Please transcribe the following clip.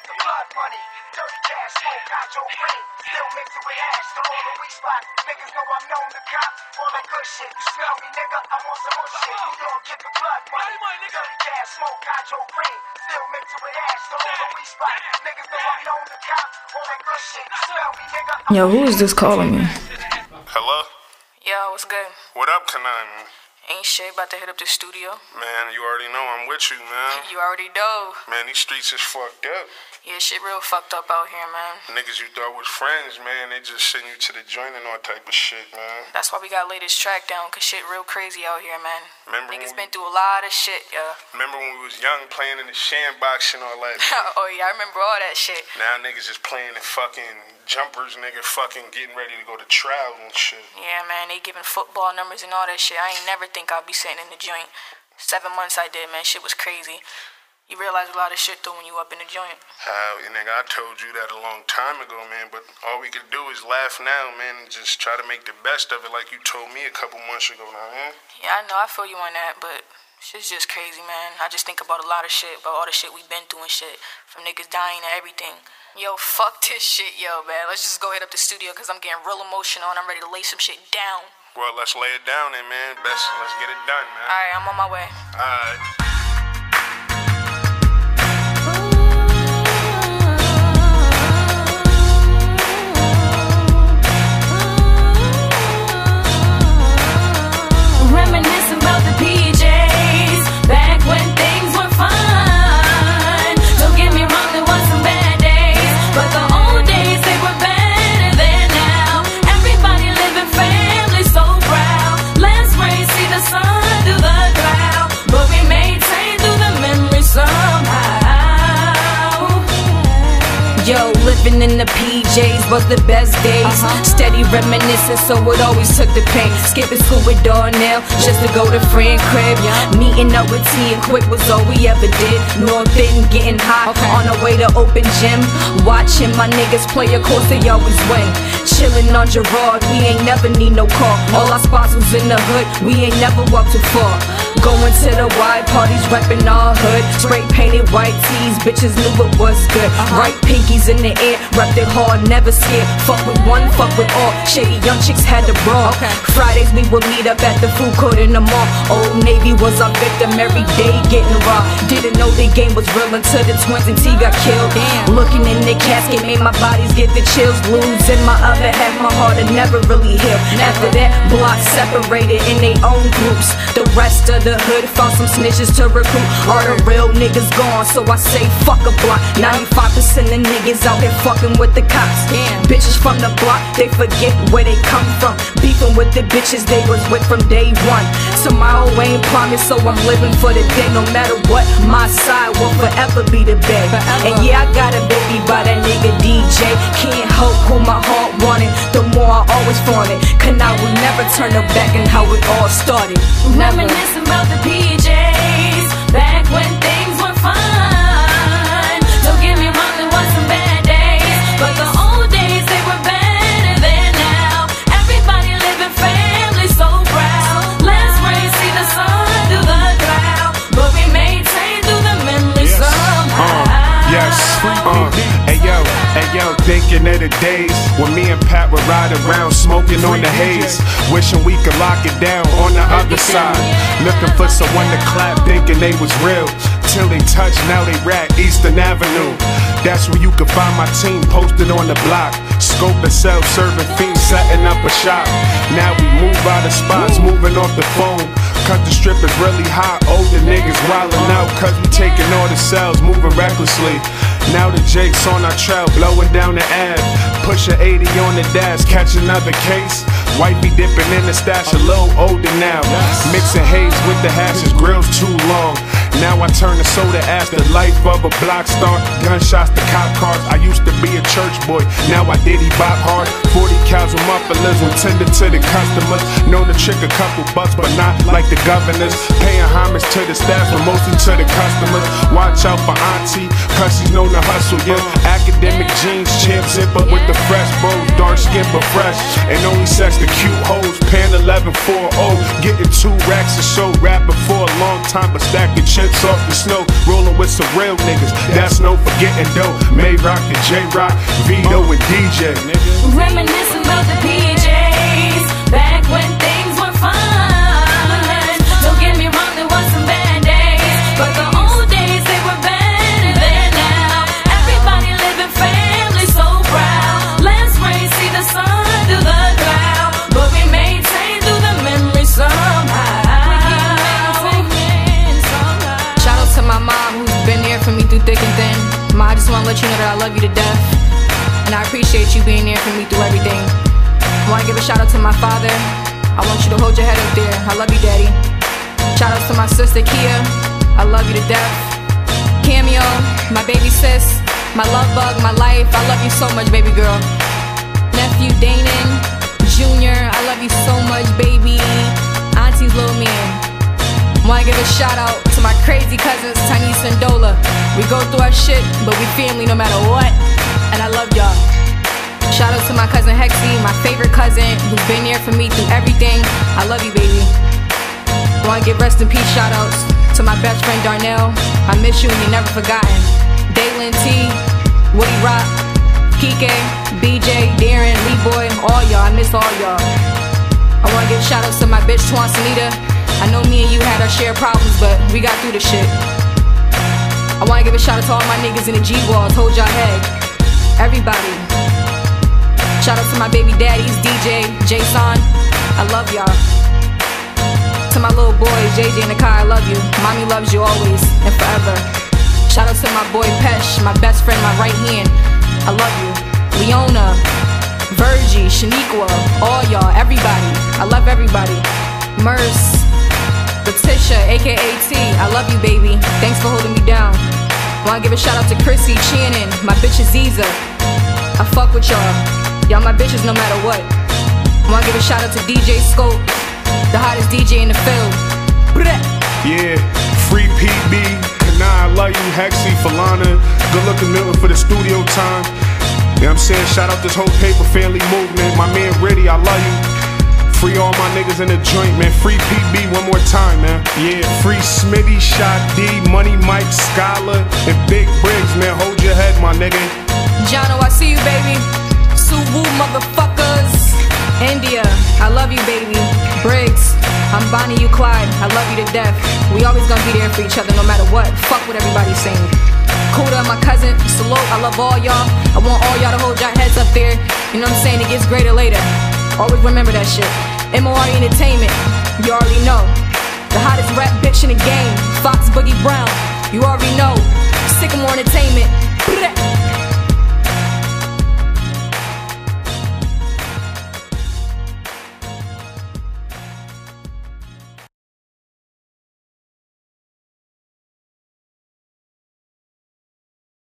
get the blood money. Dirty cash, smoke, got your green. Still mix it with hash, the all the weed spot. Niggas know I'm known to cop. All that good shit. You smell me, nigga? I'm on some more shit. New York, get the blood money. Dirty cash, smoke, got your green. Still mix it with hash, the all the weed spot. Niggas know I'm known to cop. All that good shit. You smell me, nigga? I'm Yo, who is this calling me? Hello? Yo, what's good? What up, Kanani? Ain't shit about to hit up the studio. Man, you already know I'm with you, man. You already know. Man, these streets is fucked up. Yeah, shit real fucked up out here, man. Niggas you thought was friends, man, they just send you to the joint and all type of shit, man. That's why we gotta lay this track down, cause shit real crazy out here, man. Remember Niggas when- been through a lot of shit, yeah. Remember when we was young playing in the sandbox and all that? oh yeah, I remember all that shit. now niggas is playing in fucking jumpers, nigga, fucking getting ready to go to trial and shit. Yeah, man, they giving football numbers and all that shit. I ain't never think I'd be sitting in the joint. Seven months I did, man. Shit was crazy. You realize a lot of shit though when you up in the joint. How, and nigga, I told you that a long time ago, man, but all we could do is laugh now, man, and just try to make the best of it like you told me a couple months ago now, man. Yeah, I know. I feel you on that, but shit's just crazy, man. I just think about a lot of shit, about all the shit we've been through and shit, from niggas dying and everything. Yo, fuck this shit, yo, man. Let's just go hit up the studio because I'm getting real emotional and I'm ready to lay some shit down. Well, let's lay it down then, man. Best, let's get it done, man. All right, I'm on my way. Alright. Reminiscing was the best days. Uh-huh. Steady reminiscing, so it always took the pain. Skipping school with Darnell just to go to friend crib. Yeah. Meeting up with T and Quick was all we ever did. North End getting hot on our way to open gym. Watching my niggas play, of course they always win. Chilling on Gerard, we ain't never need no car. All our spots was in the hood, we ain't never walked too far. Going to the wide parties, reppin' our hood. Spray painted white tees, bitches knew it was good. Uh-huh. Right pinkies in the air, repped it hard, never scared. Fuck with one, fuck with all. Shady young chicks had the brawl. Fridays we would meet up at the food court in the mall. Old Navy was our victim every day, getting raw. Didn't know the game was real until the twins and T got killed. Looking in the casket made my bodies get the chills. Blues in my other half, my heart had never really healed. After that, blocks separated in their own groups. The rest of the hood found some snitches to recruit. All the real niggas gone, so I say fuck a block. 95% of niggas out here fucking with the cops. Bitches from the block, they forget where they come from. Beefing with the bitches they was with from day one. Tomorrow ain't promised, so I'm living for the day. No matter what, my side will forever be the bed. And yeah, I got a baby by that nigga DJ. Can't help who my heart wanted. The more I always want it. Cause I will never turn her back and how it all started. Never. Reminiscing thinking of the days when me and Pat would ride around smoking on the haze. Wishing we could lock it down on the other side. Looking for someone to clap, thinking they was real. Till they touch, now they rat Eastern Avenue. That's where you can find my team posted on the block. Scope the self-serving fiends setting up a shop. Now we move out of spots, moving off the phone. Cut the strip is really hot, older niggas wildin' out Cause we taking all the cells, moving recklessly Now the Jake's on our trail, blowing down the ad Push a 80 on the dash, catch another case. White be dipping in the stash, a little older now. Mixing haze with the hashes, grills too long Now I turn the soda ash, the life of a block star Gunshots to cop cars, I used to be a church boy Now I diddy bop hard 40 cows with mufflers when tended to the customers Known to trick a couple bucks, but not like the governors. Paying homage to the staff, but mostly to the customers. Watch out for Auntie, cause she's known to hustle, yeah. Akademiks jeans, champ zipper with the fresh bows, dark skin but fresh. And only sex the cute hoes, pan 11 4 0. Getting two racks of show, rapping for a long time, but stacking chips off the snow. Rolling with some real niggas, that's no forgetting though. May Rock and J Rock, Vito and DJ. Reminiscing about the PJs let you know that I love you to death. And I appreciate you being there for me through everything. I wanna give a shout out to my father. I want you to hold your head up there. I love you, daddy. Shout out to my sister Kia. I love you to death. Cameo, my baby sis, my love bug, my life. I love you so much, baby girl. Nephew Danon, Junior, I love you so much, baby. Auntie's little man. I wanna give a shout out to my crazy cousins, Tiny Sandola. We go through our shit, but we family no matter what. And I love y'all. Shout out to my cousin Hexy, my favorite cousin, who's been there for me through everything. I love you, baby. Wanna give rest in peace shout outs to my best friend Darnell. I miss you and you're never forgotten. Daylin T, Woody Rock, Kike, BJ, Darren, Lee Boy, all y'all. I miss all y'all. I wanna give shout outs to my bitch Twansanita. I know me and you had our share problems, but we got through the shit. I wanna give a shout out to all my niggas in the G walls. Hold your head. Everybody. Shout out to my baby daddies, DJ, Jason. I love y'all. To my little boys, JJ and Nakai, I love you. Mommy loves you always and forever. Shout out to my boy Pesh, my best friend, my right hand. I love you. Leona, Virgie, Shaniqua, all y'all, everybody. I love everybody. Merce, Letitia, aka T, I love you, baby. Thanks for holding me down. Wanna give a shout out to Chrissy, Shannon, my bitch Aziza. I fuck with y'all. Y'all my bitches no matter what. Wanna give a shout out to DJ Scope, the hottest DJ in the field. Yeah, free PB, Kana, I love you, Hexy, Falana. Good looking Milton for the studio time. You know what I'm saying? Shout out this whole paper family movement. My man Reddy, I love you. Free all my niggas in the joint, man. Free PB one more time, man. Yeah, free Smitty, Shot D, Money Mike, Scholar, and Big Briggs, man. Hold your head, my nigga. Jono, I see you, baby. Suwu, motherfuckers. India, I love you, baby. Briggs, I'm Bonnie, you Clyde. I love you to death. We always gonna be there for each other no matter what. Fuck what everybody's saying. Kuda, my cousin, salute. I love all y'all. I want all y'all to hold your heads up there. You know what I'm saying? It gets greater later. Always remember that shit. MOR Entertainment, you already know. The hottest rap bitch in the game, Fox Boogie Brown, you already know. Sycamore Entertainment,